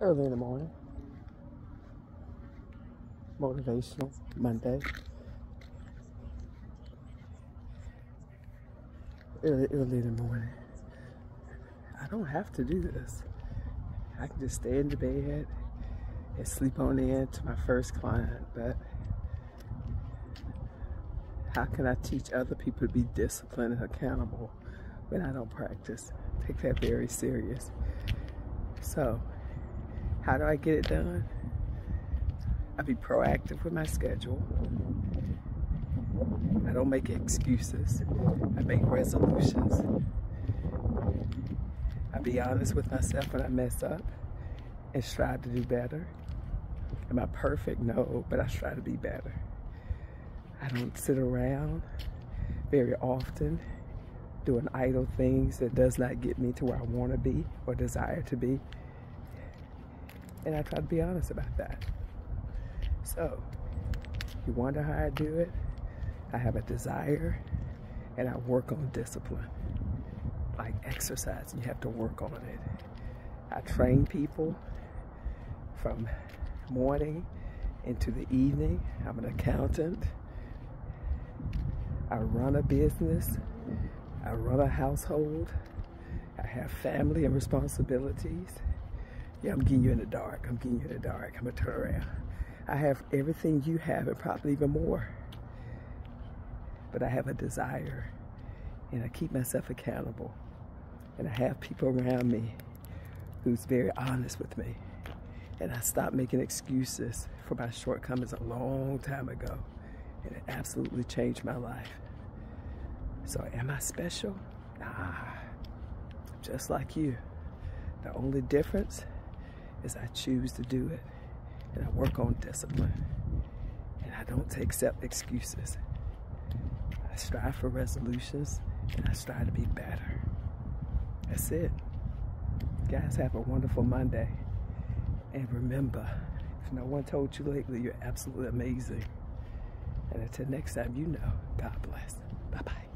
early in the morning. Motivational Monday. Early, early in the morning. I don't have to do this. I can just stay in the bed and sleep on in to my first client, but how can I teach other people to be disciplined and accountable when I don't practice? Take that very serious. So, how do I get it done? I be proactive with my schedule. I don't make excuses. I make resolutions. I be honest with myself when I mess up and strive to do better. Am I perfect? No, but I try to be better. I don't sit around very often doing idle things that does not get me to where I want to be or desire to be. And I try to be honest about that. So, you wonder how I do it? I have a desire and I work on discipline. Like exercise, you have to work on it. I train people from morning into the evening. I'm an accountant. I run a business. I run a household. I have family and responsibilities. Yeah, I'm getting you in the dark. I'm getting you in the dark. I'm gonna turn around. I have everything you have and probably even more. But I have a desire and I keep myself accountable. And I have people around me who's very honest with me. And I stopped making excuses for my shortcomings a long time ago and it absolutely changed my life. So am I special? Nah, just like you. The only difference is I choose to do it and I work on discipline and I don't accept excuses. I strive for resolutions and I strive to be better. That's it. Guys, have a wonderful Monday. And remember, if no one told you lately, you're absolutely amazing. And until next time, you know, God bless. Bye-bye.